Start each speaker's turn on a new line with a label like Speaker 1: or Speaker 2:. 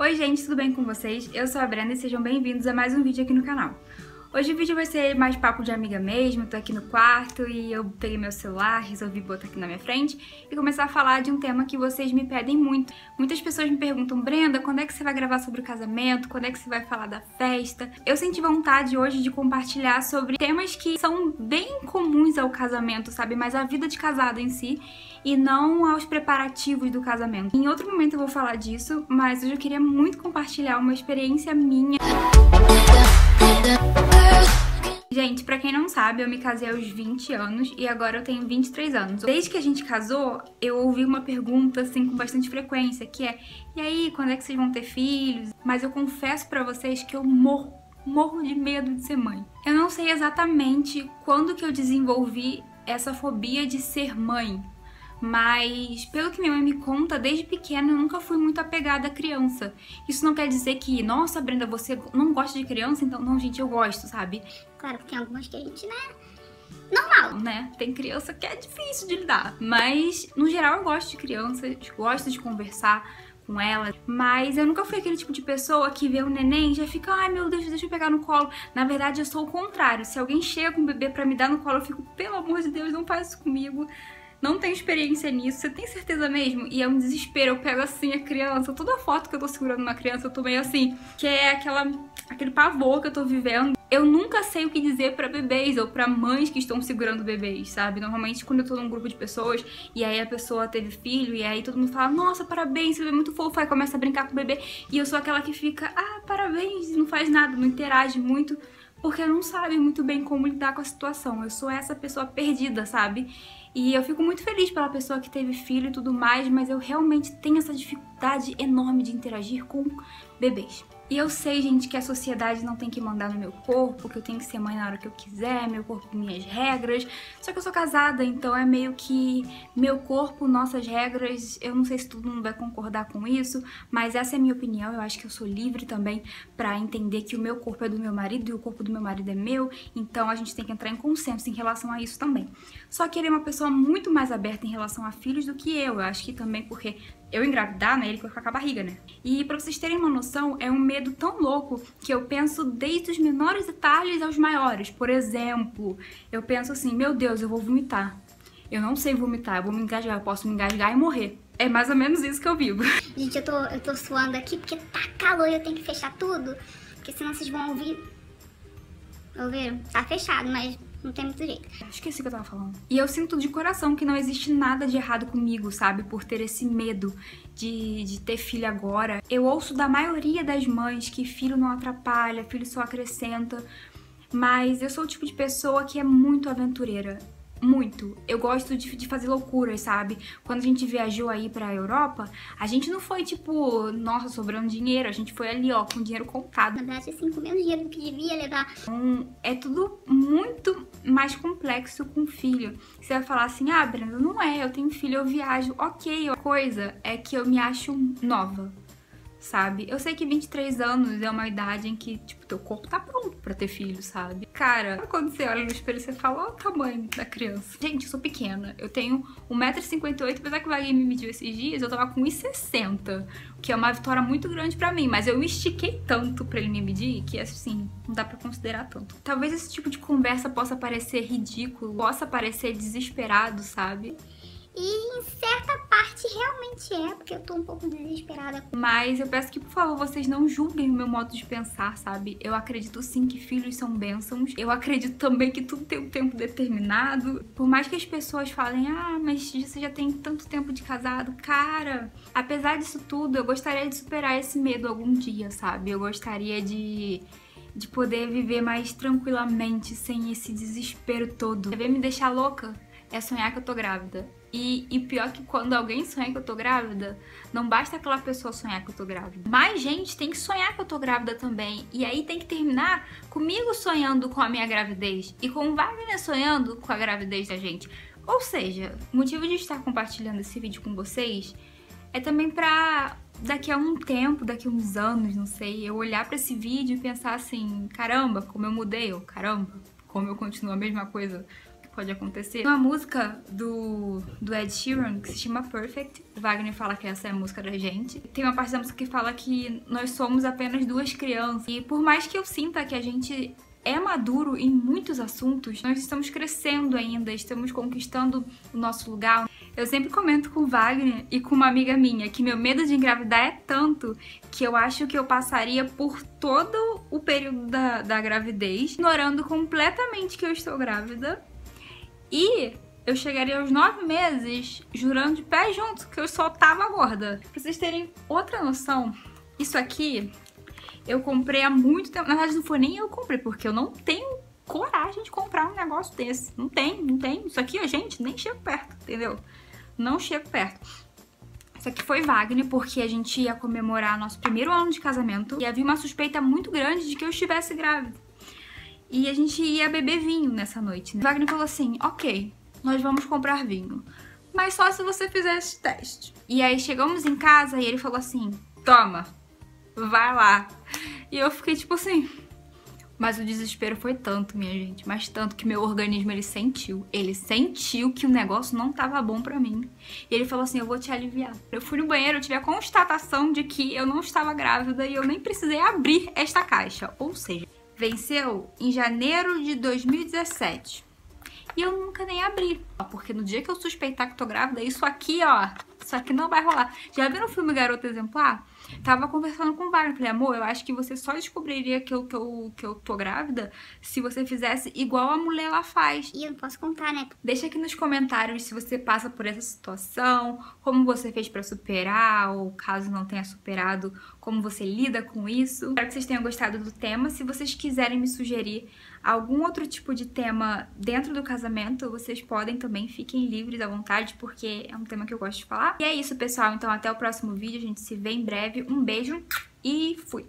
Speaker 1: Oi gente, tudo bem com vocês? Eu sou a Brenda e sejam bem-vindos a mais um vídeo aqui no canal. Hoje o vídeo vai ser mais papo de amiga mesmo, tô aqui no quarto e eu peguei meu celular, resolvi botar aqui na minha frente e começar a falar de um tema que vocês me pedem muito. Muitas pessoas me perguntam, Brenda, quando é que você vai gravar sobre o casamento? Quando é que você vai falar da festa? Eu senti vontade hoje de compartilhar sobre temas que são bem comuns ao casamento, sabe? Mas a vida de casado em si e não aos preparativos do casamento. Em outro momento eu vou falar disso, mas hoje eu queria muito compartilhar uma experiência minha. Gente, pra quem não sabe, eu me casei aos 20 anos e agora eu tenho 23 anos. Desde que a gente casou, eu ouvi uma pergunta, assim, com bastante frequência, que é E aí, quando é que vocês vão ter filhos? Mas eu confesso pra vocês que eu morro, morro de medo de ser mãe. Eu não sei exatamente quando que eu desenvolvi essa fobia de ser mãe, mas pelo que minha mãe me conta, desde pequena eu nunca fui muito apegada à criança. Isso não quer dizer que, nossa, Brenda, você não gosta de criança? Então, não, gente, eu gosto, sabe?
Speaker 2: Claro, porque tem algumas que a gente, né? Normal.
Speaker 1: Né? Tem criança que é difícil de lidar. Mas, no geral, eu gosto de crianças, gosto de conversar com ela, mas eu nunca fui aquele tipo de pessoa que vê um neném e já fica, ai meu Deus, deixa eu pegar no colo. Na verdade, eu sou o contrário. Se alguém chega com um bebê para me dar no colo, eu fico, pelo amor de Deus, não faz isso comigo não tenho experiência nisso, você tem certeza mesmo? E é um desespero, eu pego assim a criança, toda foto que eu tô segurando uma criança, eu tô meio assim, que é aquela, aquele pavor que eu tô vivendo. Eu nunca sei o que dizer para bebês ou para mães que estão segurando bebês, sabe? Normalmente quando eu tô num grupo de pessoas e aí a pessoa teve filho e aí todo mundo fala, nossa, parabéns, você é muito fofo, aí começa a brincar com o bebê e eu sou aquela que fica, ah, parabéns, não faz nada, não interage muito porque não sabe muito bem como lidar com a situação. Eu sou essa pessoa perdida, sabe? E eu fico muito feliz pela pessoa que teve filho e tudo mais, mas eu realmente tenho essa dificuldade enorme de interagir com bebês. E eu sei, gente, que a sociedade não tem que mandar no meu corpo, que eu tenho que ser mãe na hora que eu quiser, meu corpo, minhas regras. Só que eu sou casada, então é meio que meu corpo, nossas regras. Eu não sei se todo mundo vai concordar com isso, mas essa é a minha opinião. Eu acho que eu sou livre também para entender que o meu corpo é do meu marido e o corpo do meu marido é meu. Então a gente tem que entrar em consenso em relação a isso também. Só que ele é uma pessoa muito mais aberta em relação a filhos do que eu. Eu acho que também porque eu engravidar, né, ele com a barriga, né? E para vocês terem uma noção, é um medo tão louco que eu penso desde os menores detalhes aos maiores. Por exemplo, eu penso assim, meu Deus, eu vou vomitar. Eu não sei vomitar, eu vou me engasgar, eu posso me engasgar e morrer. É mais ou menos isso que eu vivo.
Speaker 2: Gente, eu tô, eu tô suando aqui porque tá calor e eu tenho que fechar tudo. Porque senão vocês vão ouvir... Ouviram? Tá fechado, mas não tem muito jeito.
Speaker 1: Esqueci o que eu tava falando. E eu sinto de coração que não existe nada de errado comigo, sabe? Por ter esse medo de, de ter filho agora. Eu ouço da maioria das mães que filho não atrapalha, filho só acrescenta. Mas eu sou o tipo de pessoa que é muito aventureira muito. Eu gosto de, de, fazer loucuras, sabe? Quando a gente viajou aí pra Europa, a gente não foi tipo, nossa, sobrando dinheiro, a gente foi ali, ó, com dinheiro contado.
Speaker 2: Na verdade, assim, com menos dinheiro do que devia levar.
Speaker 1: Então, é tudo muito mais complexo com filho. Você vai falar assim, ah, Brenda, não é, eu tenho filho, eu viajo. Ok, a coisa é que eu me acho nova sabe? Eu sei que 23 anos é uma idade em que, tipo, teu corpo tá pronto pra ter filho, sabe? Cara, quando você olha no espelho, você fala, olha o tamanho da criança. Gente, eu sou pequena. Eu tenho 1,58m, apesar que o Wagner me mediu esses dias, eu tava com 1,60m, que é uma vitória muito grande pra mim, mas eu me estiquei tanto pra ele me medir que, assim, não dá pra considerar tanto. Talvez esse tipo de conversa possa parecer ridículo, possa parecer desesperado, sabe?
Speaker 2: E em certa parte realmente é, porque eu tô um pouco desesperada.
Speaker 1: Mas eu peço que, por favor, vocês não julguem o meu modo de pensar, sabe? Eu acredito sim que filhos são bênçãos. Eu acredito também que tudo tem um tempo determinado. Por mais que as pessoas falem, ah, mas você já tem tanto tempo de casado. Cara, apesar disso tudo, eu gostaria de superar esse medo algum dia, sabe? Eu gostaria de de poder viver mais tranquilamente, sem esse desespero todo. Deve me deixar louca é sonhar que eu tô grávida. E, e pior que quando alguém sonha que eu tô grávida, não basta aquela pessoa sonhar que eu tô grávida. Mais gente tem que sonhar que eu tô grávida também. E aí tem que terminar comigo sonhando com a minha gravidez e com o Wagner sonhando com a gravidez da gente. Ou seja, o motivo de estar compartilhando esse vídeo com vocês é também pra daqui a um tempo, daqui a uns anos, não sei, eu olhar para esse vídeo e pensar assim, caramba, como eu mudei, ou caramba, como eu continuo a mesma coisa pode acontecer. Uma música do, do Ed Sheeran que se chama Perfect. O Wagner fala que essa é a música da gente. Tem uma parte da música que fala que nós somos apenas duas crianças. E por mais que eu sinta que a gente é maduro em muitos assuntos, nós estamos crescendo ainda, estamos conquistando o nosso lugar. Eu sempre comento com o Wagner e com uma amiga minha que meu medo de engravidar é tanto que eu acho que eu passaria por todo o período da, da gravidez ignorando completamente que eu estou grávida e eu chegaria aos nove meses jurando de pé junto que eu só tava gorda. Pra vocês terem outra noção, isso aqui eu comprei há muito tempo. Na verdade, não foi nem eu comprei, porque eu não tenho coragem de comprar um negócio desse. Não tem, não tem. Isso aqui, gente, nem chego perto, entendeu? Não chego perto. Isso aqui foi Wagner, porque a gente ia comemorar nosso primeiro ano de casamento e havia uma suspeita muito grande de que eu estivesse grávida. E a gente ia beber vinho nessa noite. Né? Wagner falou assim: ok, nós vamos comprar vinho. Mas só se você fizer esse teste. E aí chegamos em casa e ele falou assim: toma, vai lá. E eu fiquei tipo assim. Mas o desespero foi tanto, minha gente, mas tanto que meu organismo ele sentiu. Ele sentiu que o negócio não tava bom para mim. E ele falou assim: "Eu vou te aliviar". Eu fui no banheiro, eu tive a constatação de que eu não estava grávida e eu nem precisei abrir esta caixa. Ou seja, venceu em janeiro de 2017. E eu nunca nem abri. Porque no dia que eu suspeitar que tô grávida, isso aqui, ó, isso aqui não vai rolar. Já viram o filme Garota Exemplar? Tava conversando com o Wagner, falei, amor, eu acho que você só descobriria que eu, que, eu, que eu tô grávida se você fizesse igual a mulher lá faz.
Speaker 2: E eu não posso contar, né?
Speaker 1: Deixa aqui nos comentários se você passa por essa situação, como você fez para superar, ou caso não tenha superado, como você lida com isso. Espero que vocês tenham gostado do tema. Se vocês quiserem me sugerir algum outro tipo de tema dentro do casamento, vocês podem também, fiquem livres à vontade, porque é um tema que eu gosto de falar. E é isso, pessoal. Então, até o próximo vídeo. A gente se vê em breve. Um beijo e fui!